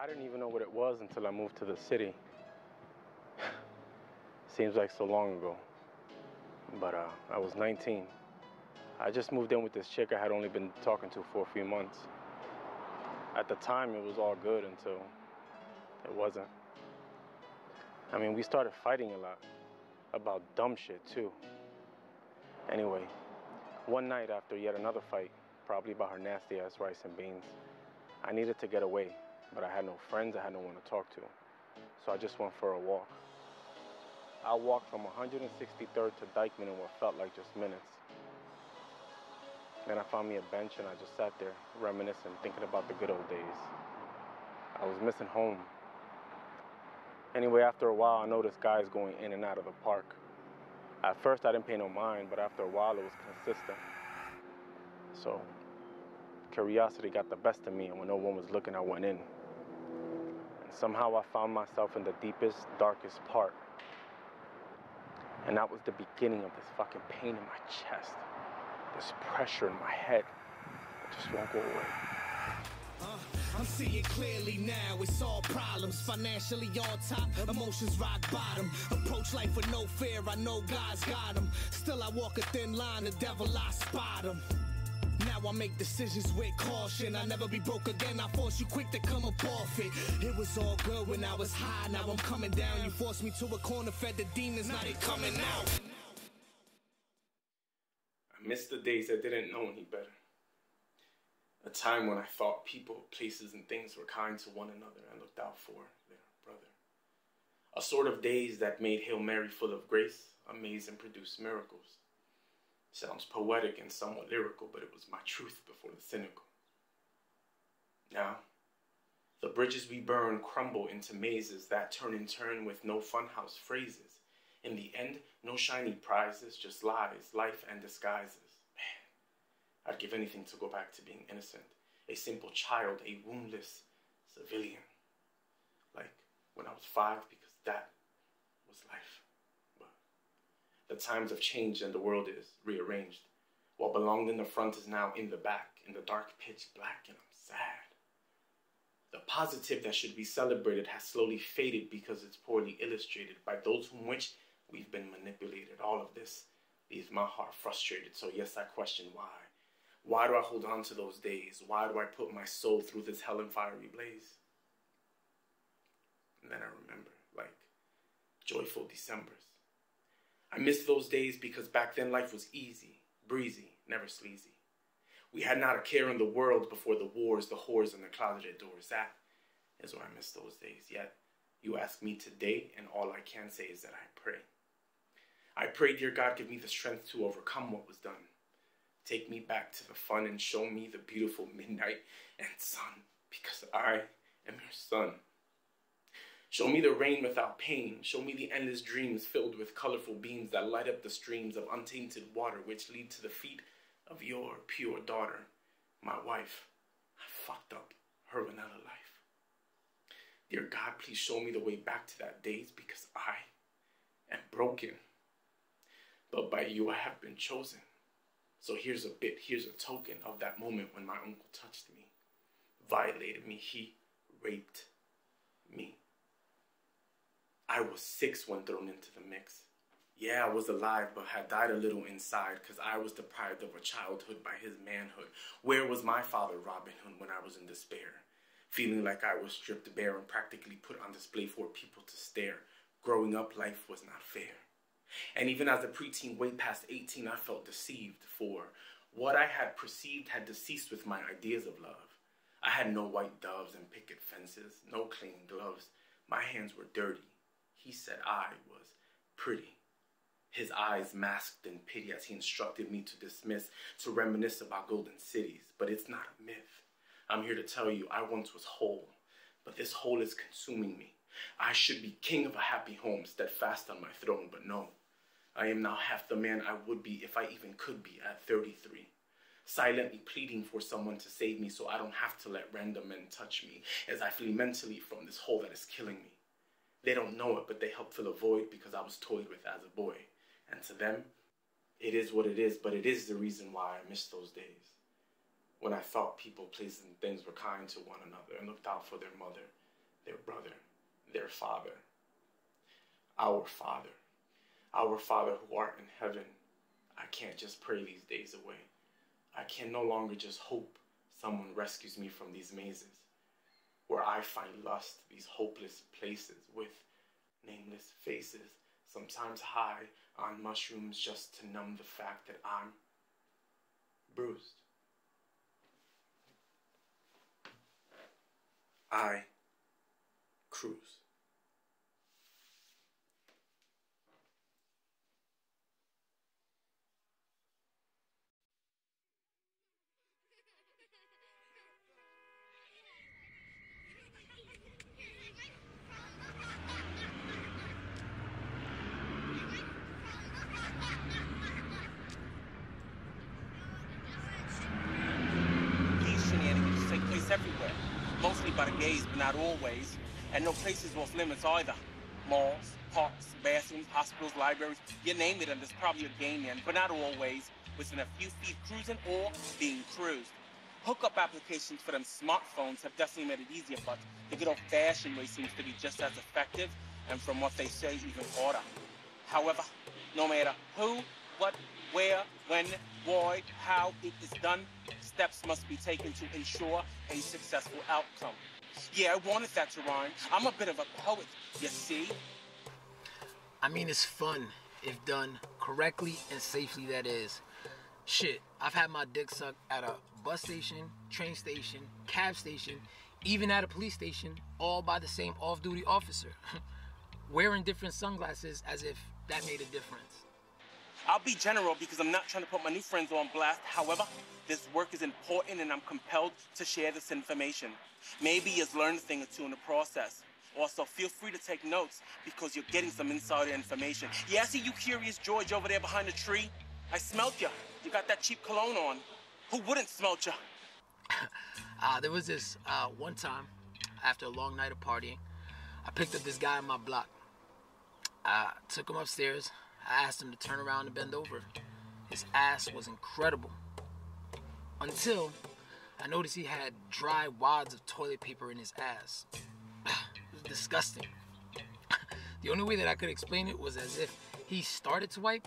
I didn't even know what it was until I moved to the city. Seems like so long ago. But uh, I was 19. I just moved in with this chick I had only been talking to for a few months. At the time, it was all good until it wasn't. I mean, we started fighting a lot about dumb shit, too. Anyway, one night after yet another fight, probably about her nasty ass rice and beans, I needed to get away, but I had no friends, I had no one to talk to. So I just went for a walk. I walked from 163rd to Dyckman in what felt like just minutes. Then I found me a bench and I just sat there, reminiscing, thinking about the good old days. I was missing home. Anyway, after a while, I noticed guys going in and out of the park. At first, I didn't pay no mind, but after a while, it was consistent. So, curiosity got the best of me, and when no one was looking, I went in. Somehow I found myself in the deepest, darkest part. And that was the beginning of this fucking pain in my chest, this pressure in my head that just won't go away. Uh, I'm seeing clearly now, it's all problems. Financially on top, emotions rock bottom. Approach life with no fear, I know God's got them. Still, I walk a thin line, the devil, I spot him. Now I make decisions with caution. I never be broke again. I force you quick to come up off it. It was all good when I was high. Now I'm coming down. You forced me to a corner, fed the demons. Now they coming out. I miss the days I didn't know any better. A time when I thought people, places, and things were kind to one another and looked out for their brother. A sort of days that made Hail Mary full of grace, amaze and produce miracles. Sounds poetic and somewhat lyrical, but it was my truth before the cynical. Now, the bridges we burn crumble into mazes that turn in turn with no funhouse phrases. In the end, no shiny prizes, just lies, life, and disguises. Man, I'd give anything to go back to being innocent, a simple child, a woundless civilian. Like when I was five, because that was life. The times have changed and the world is rearranged. What belonged in the front is now in the back, in the dark pitch black, and I'm sad. The positive that should be celebrated has slowly faded because it's poorly illustrated by those from which we've been manipulated. All of this leaves my heart frustrated. So, yes, I question why. Why do I hold on to those days? Why do I put my soul through this hell and fiery blaze? And then I remember, like, joyful Decembers. I miss those days because back then life was easy, breezy, never sleazy. We had not a care in the world before the wars, the whores, and the closeted doors. That is why I miss those days. Yet, you ask me today, and all I can say is that I pray. I pray, dear God, give me the strength to overcome what was done. Take me back to the fun and show me the beautiful midnight and sun, because I am your son. Show me the rain without pain. Show me the endless dreams filled with colorful beams that light up the streams of untainted water which lead to the feet of your pure daughter, my wife. I fucked up her vanilla life. Dear God, please show me the way back to that days because I am broken. But by you I have been chosen. So here's a bit, here's a token of that moment when my uncle touched me, violated me, he raped me. I was six when thrown into the mix. Yeah, I was alive, but had died a little inside because I was deprived of a childhood by his manhood. Where was my father, Robin Hood, when I was in despair? Feeling like I was stripped bare and practically put on display for people to stare. Growing up, life was not fair. And even as a preteen way past 18, I felt deceived, for what I had perceived had deceased with my ideas of love. I had no white doves and picket fences, no clean gloves. My hands were dirty, he said I was pretty. His eyes masked in pity as he instructed me to dismiss, to reminisce about golden cities. But it's not a myth. I'm here to tell you I once was whole, but this hole is consuming me. I should be king of a happy home, steadfast on my throne, but no. I am now half the man I would be if I even could be at 33. Silently pleading for someone to save me so I don't have to let random men touch me as I flee mentally from this hole that is killing me. They don't know it, but they help fill a void because I was toyed with as a boy. And to them, it is what it is, but it is the reason why I miss those days. When I thought people, places, and things were kind to one another and looked out for their mother their brother, their father. Our Father, our Father who art in heaven. I can't just pray these days away. I can no longer just hope someone rescues me from these mazes where I find lust, these hopeless places with nameless faces, sometimes high on mushrooms just to numb the fact that I'm bruised. I cruise. Not always, and no places off limits either. Malls, parks, bathrooms, hospitals, libraries, you name it, and there's probably a gay man, but not always, within a few feet cruising or being cruised. Hookup applications for them smartphones have definitely made it easier, but the good old-fashioned way seems to be just as effective, and from what they say, even harder. However, no matter who, what, where, when, why, how it is done, steps must be taken to ensure a successful outcome. Yeah, I wanted that to rhyme. I'm a bit of a poet, you see? I mean, it's fun if done correctly and safely, that is. Shit, I've had my dick sucked at a bus station, train station, cab station, even at a police station, all by the same off duty officer. Wearing different sunglasses as if that made a difference. I'll be general because I'm not trying to put my new friends on blast. However, this work is important and I'm compelled to share this information. Maybe you've learned a thing or two in the process. Also, feel free to take notes because you're getting some insider information. Yeah, I see you curious George over there behind the tree. I smelt you. You got that cheap cologne on. Who wouldn't smelt you? uh, there was this uh, one time after a long night of partying, I picked up this guy on my block. I took him upstairs. I asked him to turn around and bend over. His ass was incredible. Until I noticed he had dry wads of toilet paper in his ass. it was disgusting. the only way that I could explain it was as if he started to wipe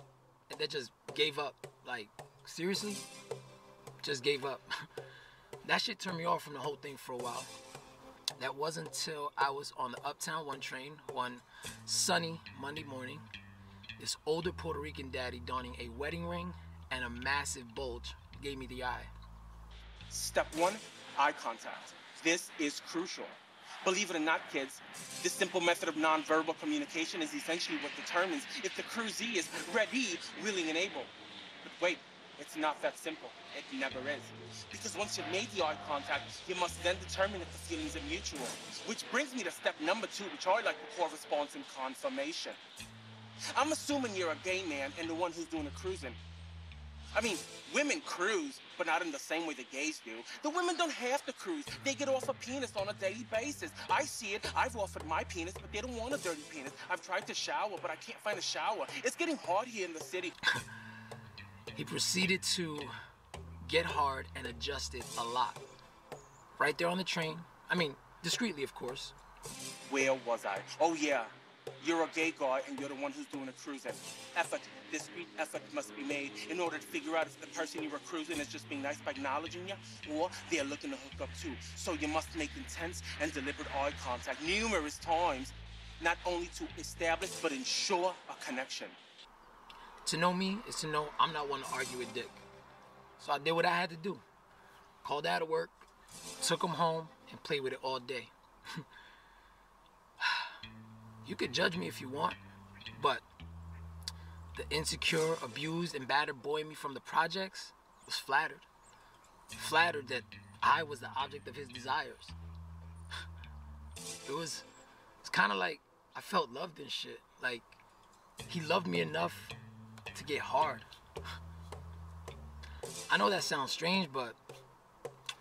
and then just gave up. Like, seriously? Just gave up. that shit turned me off from the whole thing for a while. That wasn't until I was on the Uptown 1 train one sunny Monday morning. This older Puerto Rican daddy donning a wedding ring and a massive bulge gave me the eye. Step one, eye contact. This is crucial. Believe it or not, kids, this simple method of nonverbal communication is essentially what determines if the cruisee is ready, willing, and able. But wait, it's not that simple. It never is. Because once you've made the eye contact, you must then determine if the feelings are mutual. Which brings me to step number two, which I like to call response and confirmation. I'm assuming you're a gay man and the one who's doing the cruising. I mean, women cruise, but not in the same way the gays do. The women don't have to cruise. They get off a penis on a daily basis. I see it. I've offered my penis, but they don't want a dirty penis. I've tried to shower, but I can't find a shower. It's getting hard here in the city. he proceeded to get hard and adjusted a lot. Right there on the train. I mean, discreetly, of course. Where was I? Oh, yeah. You're a gay guy and you're the one who's doing the cruising. Effort, discreet effort must be made in order to figure out if the person you're cruising is just being nice by acknowledging you or they're looking to hook up too. So you must make intense and deliberate eye contact numerous times, not only to establish but ensure a connection. To know me is to know I'm not one to argue with Dick. So I did what I had to do. Called out of work, took him home, and played with it all day. You could judge me if you want, but the insecure, abused, and battered boy me from the projects was flattered. Flattered that I was the object of his desires. It was it's kind of like I felt loved and shit. Like he loved me enough to get hard. I know that sounds strange, but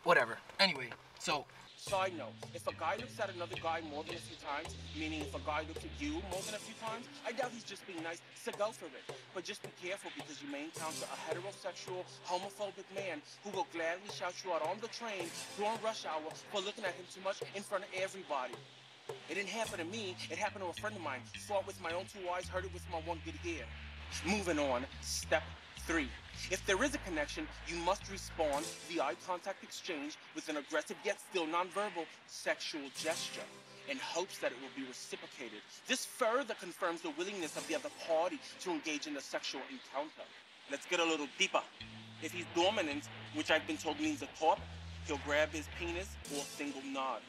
whatever. Anyway, so Side note, if a guy looks at another guy more than a few times, meaning if a guy looks at you more than a few times, I doubt he's just being nice, so go for it. But just be careful because you may encounter a heterosexual, homophobic man who will gladly shout you out on the train during rush hour for looking at him too much in front of everybody. It didn't happen to me. It happened to a friend of mine. Saw it with my own two eyes, heard it with my one good ear. Moving on, step three. If there is a connection, you must respond the eye contact exchange with an aggressive yet still nonverbal sexual gesture in hopes that it will be reciprocated. This further confirms the willingness of the other party to engage in a sexual encounter. Let's get a little deeper. If he's dominant, which I've been told means a top, he'll grab his penis or single nod.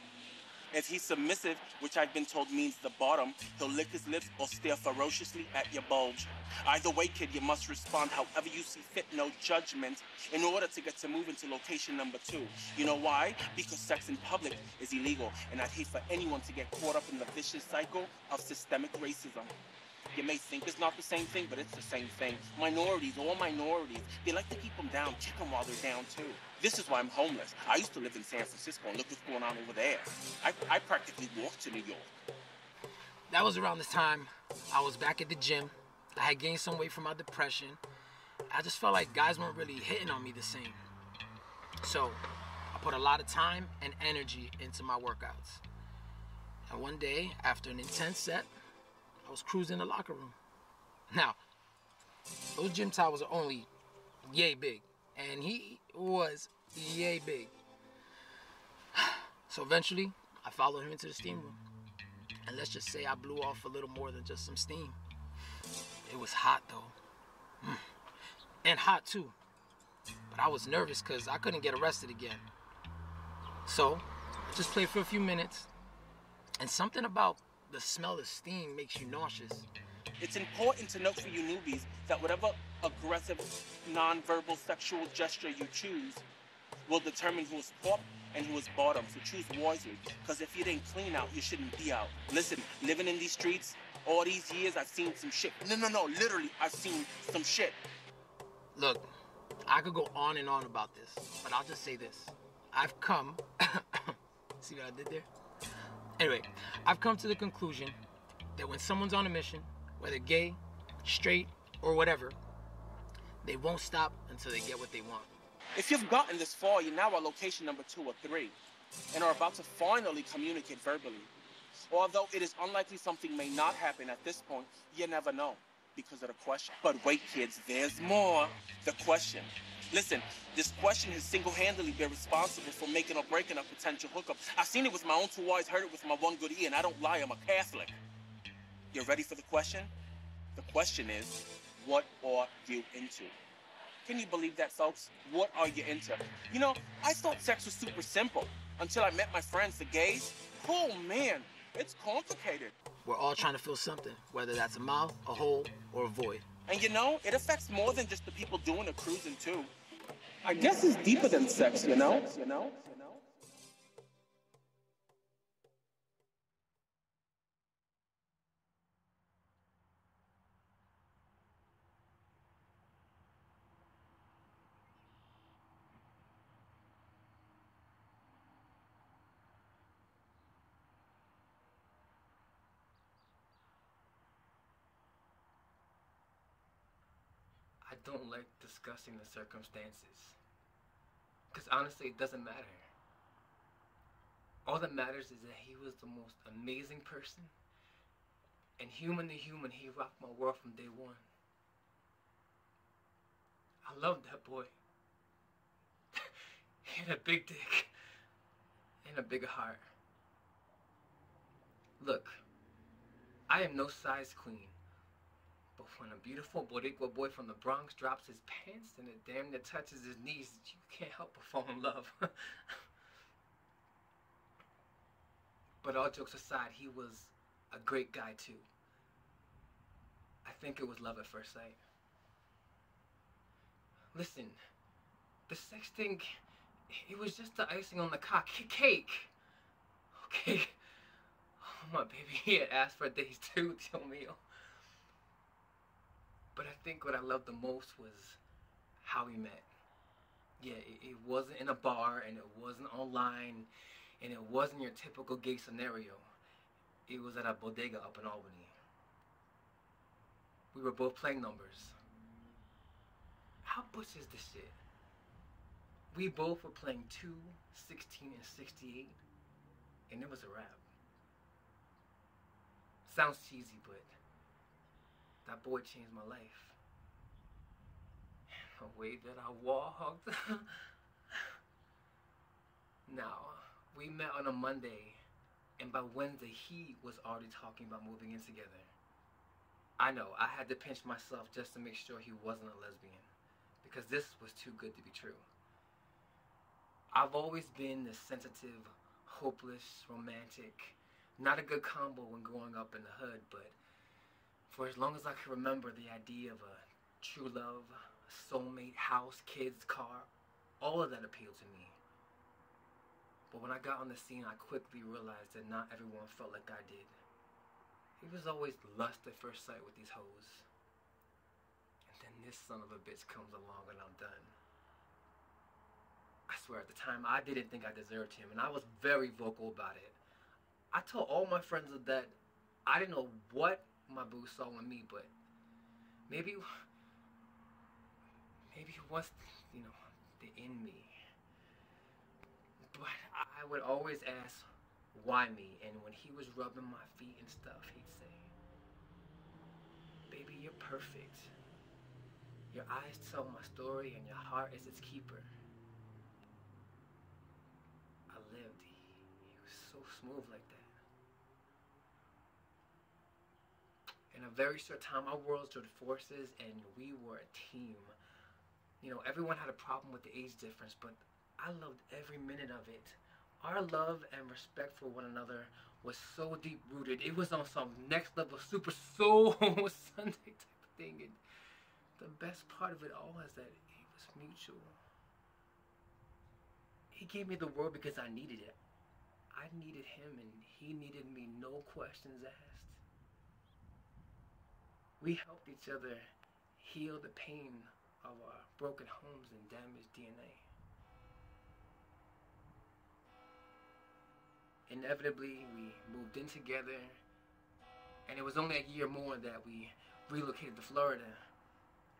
If he's submissive, which I've been told means the bottom, he'll lick his lips or stare ferociously at your bulge. Either way, kid, you must respond however you see fit, no judgment, in order to get to move into location number two. You know why? Because sex in public is illegal, and I'd hate for anyone to get caught up in the vicious cycle of systemic racism. You may think it's not the same thing, but it's the same thing. Minorities, all minorities, they like to keep them down, kick them while they're down too. This is why I'm homeless. I used to live in San Francisco, and look what's going on over there. I, I practically walked to New York. That was around this time I was back at the gym. I had gained some weight from my depression. I just felt like guys weren't really hitting on me the same. So I put a lot of time and energy into my workouts. And one day, after an intense set, Was cruising the locker room. Now, those gym towels are only yay big, and he was yay big. So eventually, I followed him into the steam room. And let's just say I blew off a little more than just some steam. It was hot though. Mm. And hot too. But I was nervous because I couldn't get arrested again. So I just played for a few minutes. And something about the smell of steam makes you nauseous. It's important to note for you newbies that whatever aggressive, non-verbal sexual gesture you choose will determine who is top and who is bottom. So choose wisely, because if you didn't clean out, you shouldn't be out. Listen, living in these streets, all these years, I've seen some shit. No, no, no, literally, I've seen some shit. Look, I could go on and on about this, but I'll just say this. I've come. See what I did there? Anyway, I've come to the conclusion that when someone's on a mission, whether gay, straight, or whatever, they won't stop until they get what they want. If you've gotten this far, you're now at location number two or three, and are about to finally communicate verbally. Although it is unlikely something may not happen at this point, you never know because of the question. But wait, kids, there's more. The question. Listen, this question has single-handedly been responsible for making or breaking a potential hookup. I've seen it with my own two eyes, heard it with my one good ear, and I don't lie, I'm a Catholic. You're ready for the question? The question is, what are you into? Can you believe that, folks? What are you into? You know, I thought sex was super simple until I met my friends, the gays. Oh man, it's complicated. We're all trying to fill something, whether that's a mouth, a hole, or a void. And you know, it affects more than just the people doing the cruising too. I guess it's deeper than sex, you know? You know? Don't like discussing the circumstances. Because honestly, it doesn't matter. All that matters is that he was the most amazing person. And human to human, he rocked my world from day one. I loved that boy. he had a big dick and a big heart. Look, I am no size queen. But when a beautiful Boricua boy from the Bronx drops his pants and it damn near touches his knees, you can't help but fall in love. but all jokes aside, he was a great guy too. I think it was love at first sight. Listen, the sex thing, it was just the icing on the cock cake. Okay? Oh, my baby, he had asked for days too, Tio Mio. But I think what I loved the most was how we met. Yeah, it, it wasn't in a bar and it wasn't online and it wasn't your typical gay scenario. It was at a bodega up in Albany. We were both playing numbers. How butch is this shit? We both were playing 2, 16, and 68, and it was a wrap. Sounds cheesy, but that boy changed my life. And The way that I walked. now, we met on a Monday, and by Wednesday, he was already talking about moving in together. I know, I had to pinch myself just to make sure he wasn't a lesbian, because this was too good to be true. I've always been the sensitive, hopeless, romantic, not a good combo when growing up in the hood, but for as long as I can remember, the idea of a true love, a soulmate, house, kids, car, all of that appealed to me. But when I got on the scene, I quickly realized that not everyone felt like I did. It was always lust at first sight with these hoes. And then this son of a bitch comes along and I'm done. I swear, at the time, I didn't think I deserved him, and I was very vocal about it. I told all my friends that I didn't know what my boo saw in me, but maybe, maybe it was, you know, the in me. But I would always ask, why me? And when he was rubbing my feet and stuff, he'd say, baby, you're perfect. Your eyes tell my story and your heart is its keeper. I lived. He was so smooth like that. In a very short time, our worlds joined forces and we were a team. You know, everyone had a problem with the age difference, but I loved every minute of it. Our love and respect for one another was so deep rooted. It was on some next level super soul Sunday type of thing. And the best part of it all is that it was mutual. He gave me the world because I needed it. I needed him and he needed me, no questions asked. We helped each other heal the pain of our broken homes and damaged DNA. Inevitably, we moved in together, and it was only a year more that we relocated to Florida.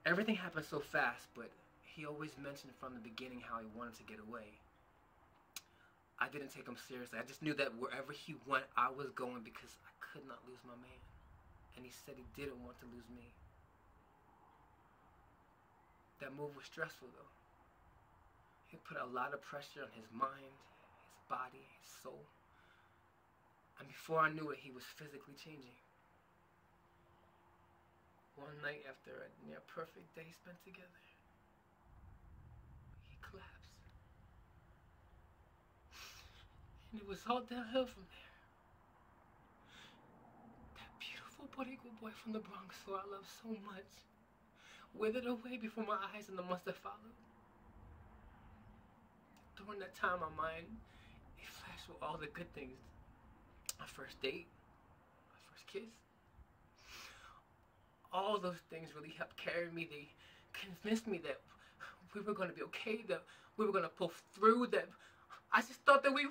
Everything happened so fast, but he always mentioned from the beginning how he wanted to get away. I didn't take him seriously. I just knew that wherever he went, I was going because I could not lose my man. And he said he didn't want to lose me. That move was stressful though. It put a lot of pressure on his mind, his body, his soul. And before I knew it, he was physically changing. One night after a near perfect day spent together, he collapsed. And it was all downhill from there. That Boricua boy from the Bronx who I love so much withered away before my eyes in the months that followed. During that time, my mind, it flashed with all the good things. My first date, my first kiss. All those things really helped carry me. They convinced me that we were going to be okay, that we were going to pull through, that I just thought that we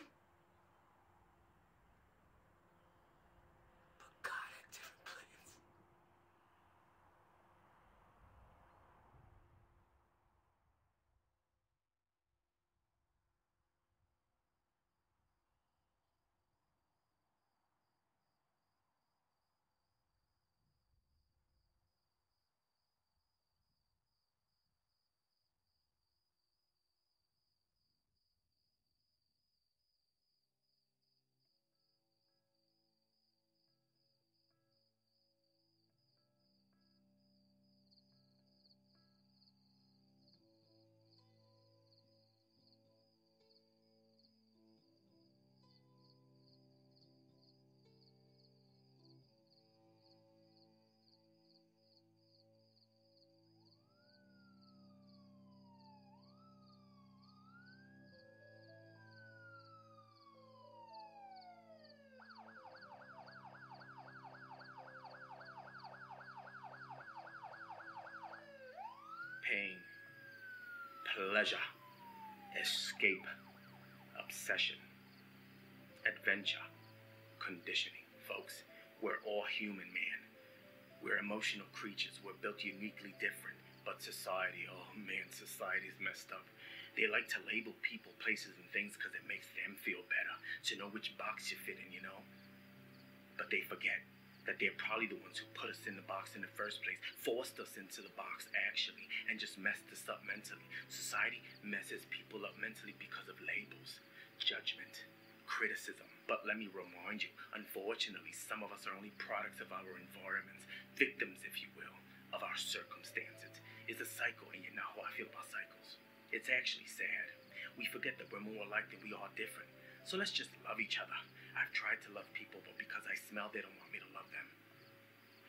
pain, pleasure, escape, obsession, adventure, conditioning. Folks, we're all human, man. We're emotional creatures. We're built uniquely different. But society, oh man, society's messed up. They like to label people, places, and things because it makes them feel better. To know which box you fit in, you know? But they forget that they're probably the ones who put us in the box in the first place, forced us into the box actually, and just messed us up mentally. Society messes people up mentally because of labels, judgment, criticism. But let me remind you, unfortunately, some of us are only products of our environments, victims, if you will, of our circumstances. It's a cycle, and you know how I feel about cycles. It's actually sad. We forget that we're more alike than we are different. So let's just love each other. I've tried to love people, but because I smell, they don't want me to love them.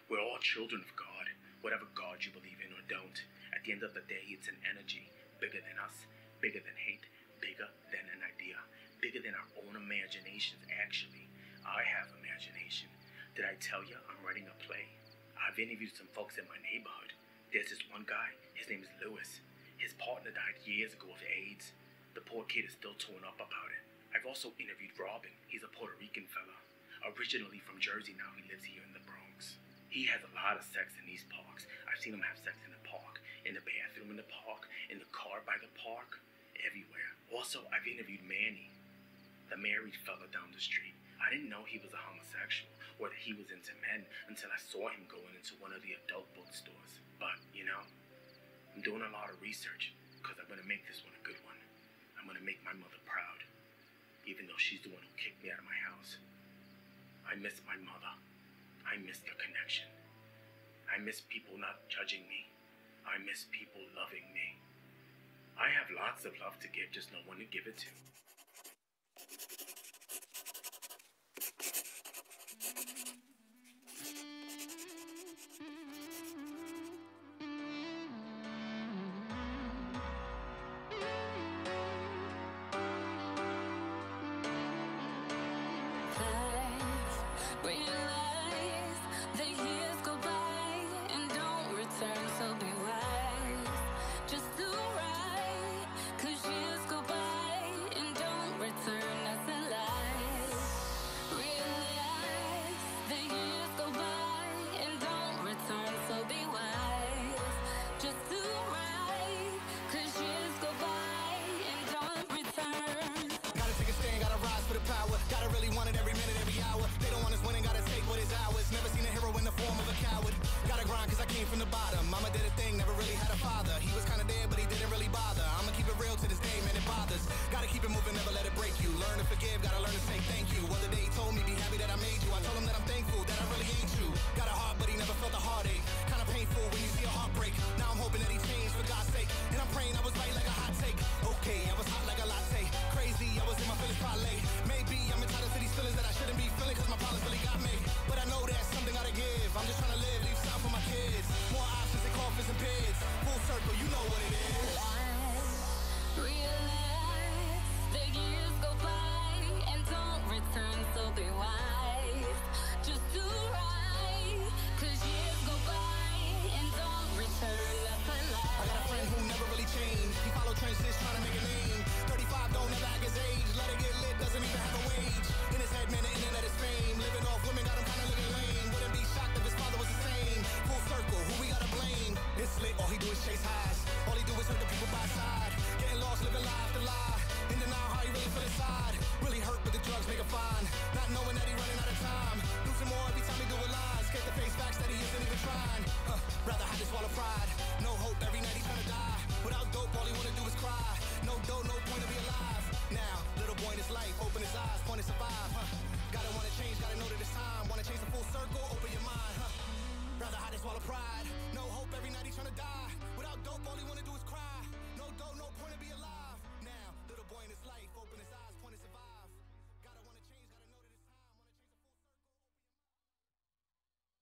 We're all children of God, whatever God you believe in or don't. At the end of the day, it's an energy bigger than us, bigger than hate, bigger than an idea, bigger than our own imaginations, actually. I have imagination. Did I tell you I'm writing a play? I've interviewed some folks in my neighborhood. There's this one guy, his name is Lewis. His partner died years ago of AIDS. The poor kid is still torn up about it. I've also interviewed Robin. He's a Puerto Rican fella. Originally from Jersey, now he lives here in the Bronx. He has a lot of sex in these parks. I've seen him have sex in the park, in the bathroom in the park, in the car by the park, everywhere. Also, I've interviewed Manny, the married fella down the street. I didn't know he was a homosexual or that he was into men until I saw him going into one of the adult bookstores. But, you know, I'm doing a lot of research because I'm going to make this one a good one. I'm going to make my mother proud even though she's the one who kicked me out of my house. I miss my mother. I miss the connection. I miss people not judging me. I miss people loving me. I have lots of love to give, just no one to give it to. Swallow